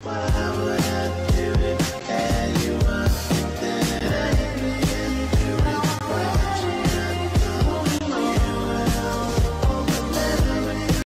Bye.